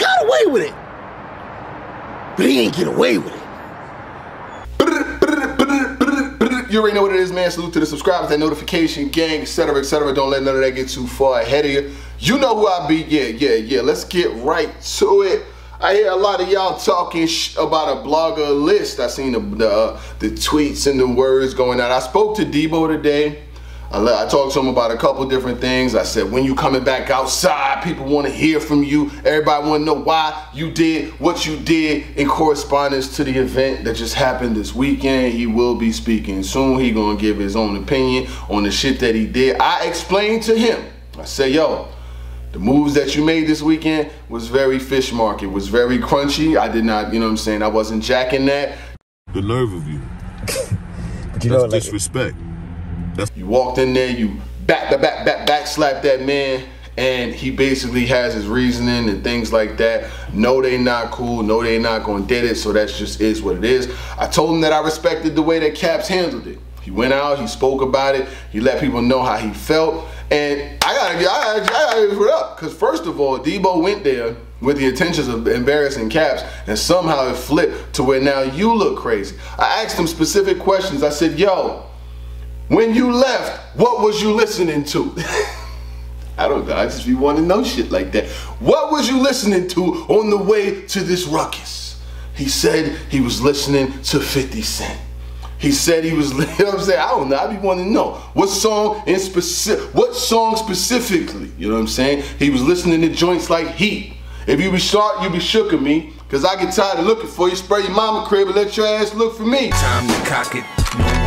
got away with it. But he ain't get away with it. You already know what it is, man. Salute to the subscribers, that notification gang, etc., etc. Don't let none of that get too far ahead of you. You know who I be. Yeah, yeah, yeah. Let's get right to it. I hear a lot of y'all talking about a blogger list. I seen the the, uh, the tweets and the words going out. I spoke to Debo today. I, I talked to him about a couple different things. I said, when you coming back outside, people want to hear from you. Everybody want to know why you did what you did in correspondence to the event that just happened this weekend. He will be speaking soon. He gonna give his own opinion on the shit that he did. I explained to him. I said, yo, the moves that you made this weekend was very fish market, was very crunchy. I did not, you know what I'm saying? I wasn't jacking that. The nerve of you. but you That's know, like, disrespect. You walked in there, you back, back, back, back, back slapped that man, and he basically has his reasoning and things like that. No, they not cool. No, they not gonna did it. So that's just is what it is. I told him that I respected the way that Caps handled it. He went out, he spoke about it, he let people know how he felt, and I gotta, gotta, I gotta give it up. Cause first of all, Debo went there with the intentions of embarrassing Caps, and somehow it flipped to where now you look crazy. I asked him specific questions. I said, "Yo." When you left, what was you listening to? I don't know. I just be wanting to know shit like that. What was you listening to on the way to this ruckus? He said he was listening to 50 Cent. He said he was, you know what I'm saying? I don't know. I be wanting to know what song in specific, what song specifically, you know what I'm saying? He was listening to joints like Heat. If you be sharp, you be shook at me. Cause I get tired of looking for you. Spray your mama crib and let your ass look for me. Time to cock it.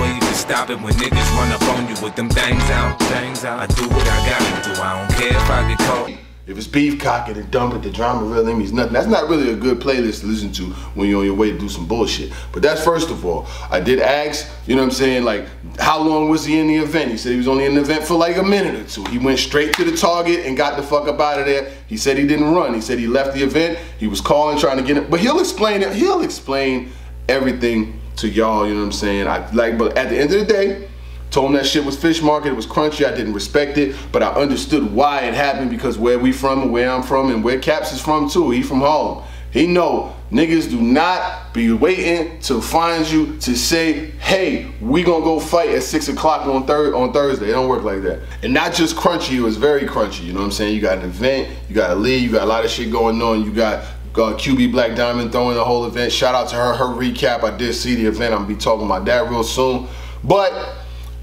No way you can stop it when niggas run up on you with them things out. Things out. I do what I gotta do. I don't care if I get caught. If it's beef, cock it and dump it. The drama really means nothing. That's not really a good playlist to listen to when you're on your way to do some bullshit. But that's first of all. I did ask, you know what I'm saying, like, how long was he in the event? He said he was only in the event for like a minute or two. He went straight to the target and got the fuck up out of there. He said he didn't run. He said he left the event. He was calling, trying to get it. But he'll explain it. He'll explain everything to y'all, you know what I'm saying? I like, but at the end of the day, Told him that shit was fish market, it was crunchy, I didn't respect it, but I understood why it happened because where we from and where I'm from and where Caps is from too, he from Harlem. He know niggas do not be waiting to find you to say, hey, we gonna go fight at six o'clock on third on Thursday. It don't work like that. And not just crunchy, it was very crunchy. You know what I'm saying? You got an event, you got a lead, you got a lot of shit going on. You got uh, QB Black Diamond throwing the whole event. Shout out to her, her recap. I did see the event. I'm gonna be talking about that real soon. But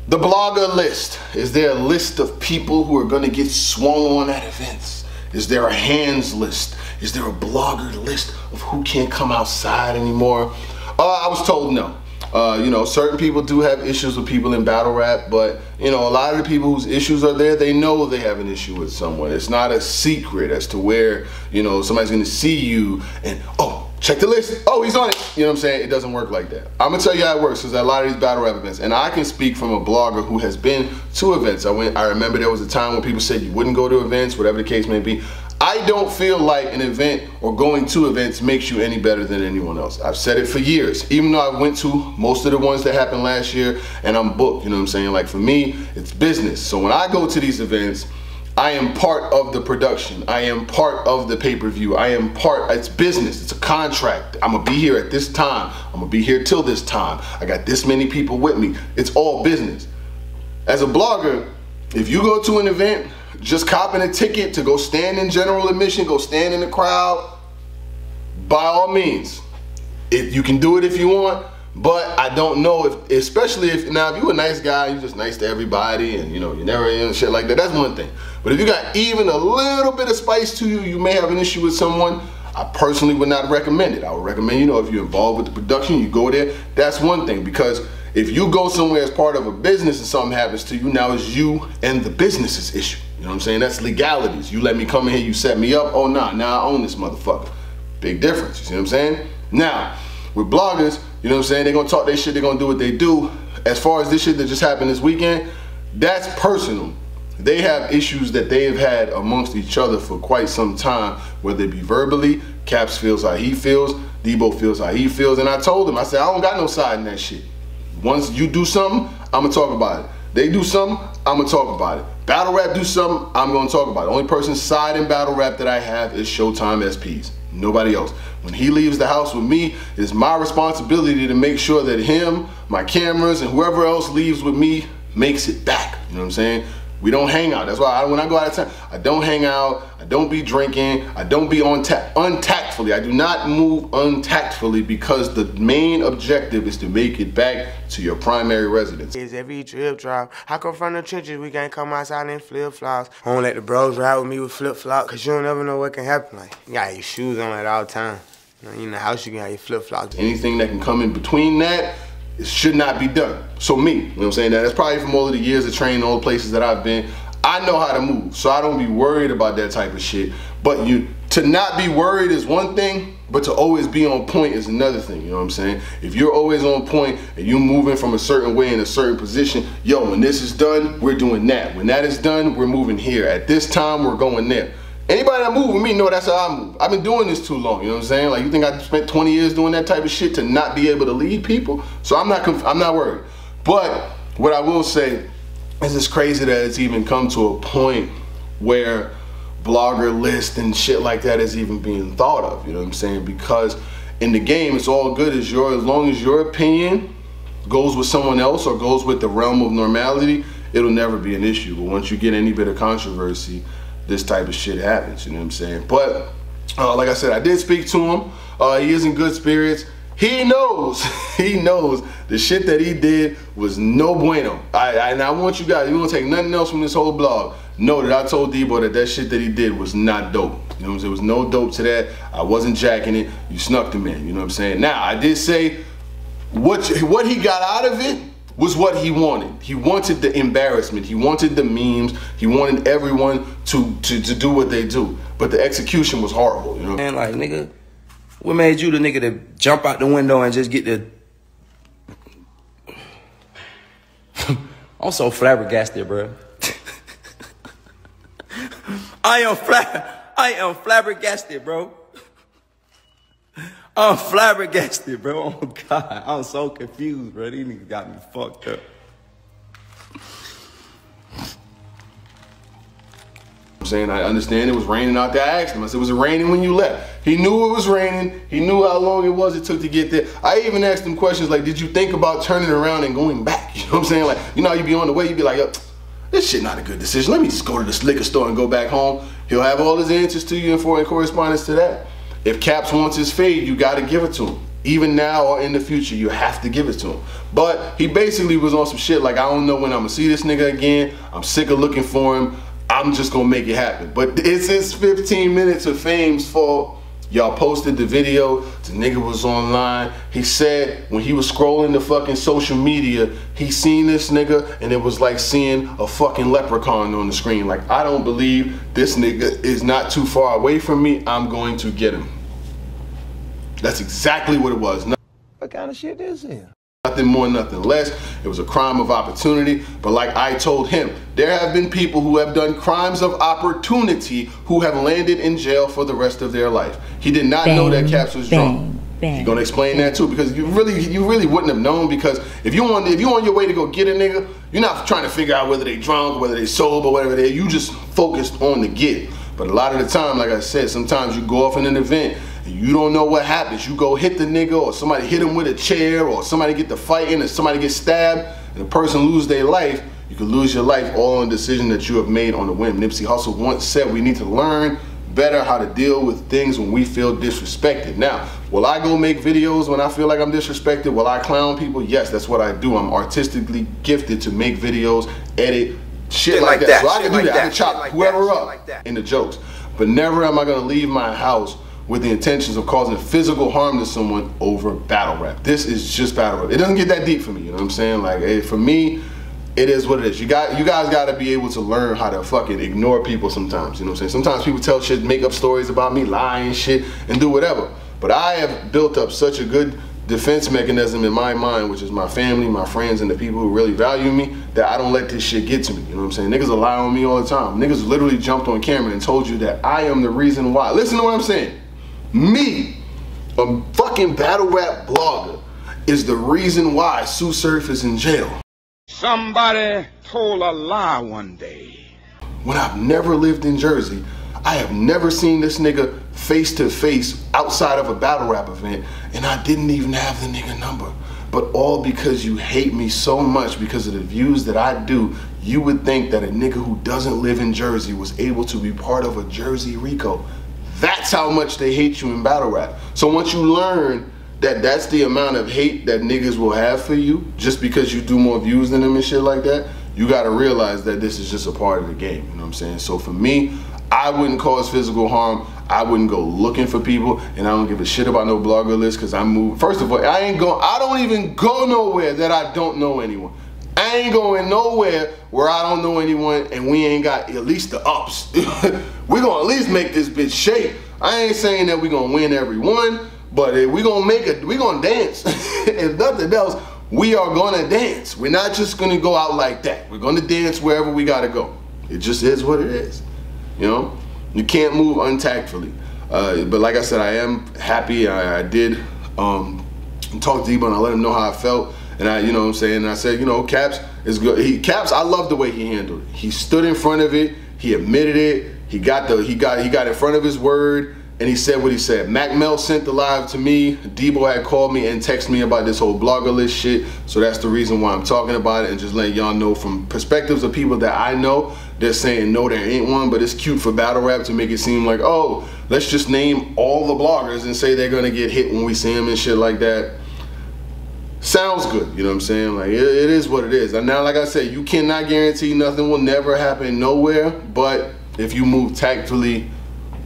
the blogger list. Is there a list of people who are to get swung on at events? Is there a hands list? Is there a blogger list of who can't come outside anymore? Uh, I was told no. Uh, you know, certain people do have issues with people in battle rap, but you know, a lot of the people whose issues are there, they know they have an issue with someone. It's not a secret as to where, you know, somebody's gonna see you and, oh, check the list. Oh, he's on it. You know what I'm saying? It doesn't work like that. I'm gonna tell you how it works because a lot of these battle rap events, and I can speak from a blogger who has been to events. I went. I remember there was a time when people said you wouldn't go to events, whatever the case may be. I don't feel like an event or going to events makes you any better than anyone else. I've said it for years. Even though I went to most of the ones that happened last year and I'm booked, you know what I'm saying? Like for me, it's business. So when I go to these events, I am part of the production. I am part of the pay-per-view. I am part, it's business, it's a contract. I'm gonna be here at this time. I'm gonna be here till this time. I got this many people with me. It's all business. As a blogger, if you go to an event, just copping a ticket to go stand in general admission, go stand in the crowd, by all means. If you can do it if you want, but I don't know if, especially if now if you a nice guy, you just nice to everybody, and you know you never in shit like that. That's one thing. But if you got even a little bit of spice to you, you may have an issue with someone. I personally would not recommend it. I would recommend you know if you're involved with the production, you go there. That's one thing because if you go somewhere as part of a business and something happens to you, now it's you and the business's issue. You know what I'm saying? That's legalities. You let me come in here, you set me up. Oh nah, now I own this motherfucker. Big difference. You see what I'm saying? Now with bloggers, you know what I'm saying? They're gonna talk their shit, they're gonna do what they do. As far as this shit that just happened this weekend, that's personal. They have issues that they've had amongst each other for quite some time, whether it be verbally, Caps feels how he feels, Debo feels how he feels. And I told him, I said, I don't got no side in that shit. Once you do something, I'm gonna talk about it. They do something, I'm gonna talk about it. Battle rap do something, I'm gonna talk about it. The only person side in battle rap that I have is Showtime SPs. Nobody else. When he leaves the house with me, it's my responsibility to make sure that him, my cameras, and whoever else leaves with me makes it back. You know what I'm saying? We don't hang out. That's why I, when I go out of town, I don't hang out. I don't be drinking. I don't be on ta- untactfully. I do not move untactfully because the main objective is to make it back to your primary residence. Is every trip drop. I come from the trenches, we can't come outside in flip flops. I don't let the bros ride with me with flip flops, cause you don't never know what can happen. Like, you got your shoes on at all times. You know, in the house, you can have your flip flops. Anything that can come in between that, it should not be done. So me, you know what I'm saying? That's probably from all of the years of training, all the places that I've been. I know how to move, so I don't be worried about that type of shit. But you to not be worried is one thing, but to always be on point is another thing. You know what I'm saying? If you're always on point and you're moving from a certain way in a certain position, yo, when this is done, we're doing that. When that is done, we're moving here. At this time, we're going there. Anybody that move with me know that's how I move. I've been doing this too long. You know what I'm saying? Like you think I spent 20 years doing that type of shit to not be able to lead people? So I'm not. I'm not worried. But what I will say is it's crazy that it's even come to a point where blogger list and shit like that is even being thought of. You know what I'm saying? Because in the game, it's all good as your as long as your opinion goes with someone else or goes with the realm of normality, it'll never be an issue. But once you get any bit of controversy, this type of shit happens. You know what I'm saying? But uh, like I said, I did speak to him. Uh, he is in good spirits. He knows, he knows the shit that he did was no bueno. I, I, and I want you guys, you don't take nothing else from this whole blog. Know that I told Debo that that shit that he did was not dope. You know what I'm saying? There was no dope to that. I wasn't jacking it. You snuck him in. You know what I'm saying? Now, I did say what, what he got out of it was what he wanted. He wanted the embarrassment. He wanted the memes. He wanted everyone to, to, to do what they do. But the execution was horrible, you know? Man, like, nigga, what made you the nigga to jump out the window and just get the... I'm so flabbergasted, bro. I am flab I am flabbergasted, bro. I'm flabbergasted, bro. Oh God, I'm so confused, bro. These niggas got me fucked up. I'm saying I understand it was raining out there. I asked him. I said, it "Was it raining when you left?" He knew it was raining. He knew how long it was it took to get there. I even asked him questions like, "Did you think about turning around and going back?" You know what I'm saying? Like, you know, you'd be on the way, you'd be like, Yo, "This shit not a good decision. Let me just go to the liquor store and go back home." He'll have all his answers to you and for in correspondence to that. If Caps wants his fade, you got to give it to him. Even now or in the future, you have to give it to him. But he basically was on some shit like, I don't know when I'm gonna see this nigga again. I'm sick of looking for him. I'm just gonna make it happen. But it's his 15 minutes of fame's fault. Y'all posted the video, the nigga was online. He said when he was scrolling the fucking social media, he seen this nigga and it was like seeing a fucking leprechaun on the screen. Like, I don't believe this nigga is not too far away from me. I'm going to get him. That's exactly what it was. What kind of shit is it? Nothing more, nothing less. It was a crime of opportunity. But like I told him, there have been people who have done crimes of opportunity who have landed in jail for the rest of their life. He did not bang, know that Caps was bang, drunk. Bang, He's gonna explain that too because you really you really wouldn't have known because if you on if you on your way to go get a nigga, you're not trying to figure out whether they drunk, whether they sober, whatever they you just focused on the get. But a lot of the time, like I said, sometimes you go off in an event you don't know what happens. You go hit the nigga or somebody hit him with a chair or somebody get the fighting or somebody get stabbed and the person lose their life, you could lose your life all on a decision that you have made on a whim. Nipsey Hussle once said we need to learn better how to deal with things when we feel disrespected. Now, will I go make videos when I feel like I'm disrespected? Will I clown people? Yes, that's what I do. I'm artistically gifted to make videos, edit, shit, shit like, like, that. that. So I can do like that. that. I can chop like whoever that. up like in the jokes. But never am I gonna leave my house with the intentions of causing physical harm to someone over battle rap. This is just battle rap. It doesn't get that deep for me, you know what I'm saying? Like, hey, for me, it is what it is. You got you guys got to be able to learn how to fucking ignore people sometimes. You know what I'm saying? Sometimes people tell shit, make up stories about me, lying shit, and do whatever. But I have built up such a good defense mechanism in my mind, which is my family, my friends, and the people who really value me, that I don't let this shit get to me. You know what I'm saying? Niggas lie on me all the time. Niggas literally jumped on camera and told you that I am the reason why. Listen to what I'm saying. Me, a fucking battle rap blogger, is the reason why Tsu Surf is in jail. Somebody told a lie one day. When I've never lived in Jersey, I have never seen this nigga face to face outside of a battle rap event, and I didn't even have the nigga number. But all because you hate me so much because of the views that I do, you would think that a nigga who doesn't live in Jersey was able to be part of a Jersey RICO. That's how much they hate you in battle rap. So once you learn that that's the amount of hate that niggas will have for you just because you do more views than them and shit like that, you gotta realize that this is just a part of the game. You know what I'm saying? So for me, I wouldn't cause physical harm. I wouldn't go looking for people, and I don't give a shit about no blogger list because I move. First of all, I ain't going. I don't even go nowhere that I don't know anyone. I ain't going nowhere where I don't know anyone, and we ain't got at least the ups. we gonna at least make this bitch shake. I ain't saying that we gonna win every one, but we gonna make it. We gonna dance. if nothing else, we are gonna dance. We're not just gonna go out like that. We're gonna dance wherever we gotta go. It just is what it is. You know. You can't move untactfully. Uh, but like I said, I am happy. I, I did um, talk to Debo and I let him know how I felt. And I, you know what I'm saying? And I said, you know, Caps is good. He Caps, I love the way he handled it. He stood in front of it. He admitted it. He got the he got he got in front of his word and he said what he said. Mac Mel sent the live to me. Debo had called me and texted me about this whole blogger list shit. So that's the reason why I'm talking about it and just letting y'all know from perspectives of people that I know. They're saying no, there ain't one, but it's cute for battle rap to make it seem like, oh, let's just name all the bloggers and say they're gonna get hit when we see them and shit like that. Sounds good, you know what I'm saying? Like it, it is what it is. And now, like I said, you cannot guarantee nothing will never happen nowhere, but if you move tactfully,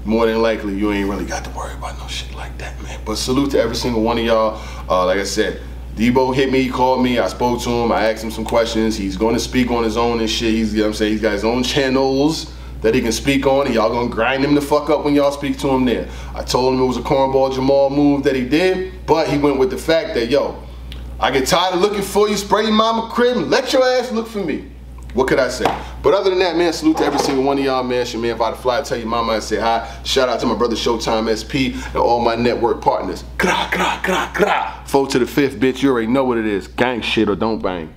more than likely you ain't really got to worry about no shit like that, man. But salute to every single one of y'all. Uh, like I said, Debo hit me, called me, I spoke to him, I asked him some questions. He's going to speak on his own and shit. He's, you know what I'm saying, he's got his own channels that he can speak on, and y'all gonna grind him the fuck up when y'all speak to him there. I told him it was a cornball Jamal move that he did, but he went with the fact that, yo, I get tired of looking for you, spray your mama crib, let your ass look for me. What could I say? But other than that, man, salute to every single one of y'all, man. Your man, Vada Fly, tell your mama I say hi. Shout out to my brother Showtime SP and all my network partners. Gra, gra, gra, gra. Four to the fifth, bitch. You already know what it is. Gang shit or don't bang.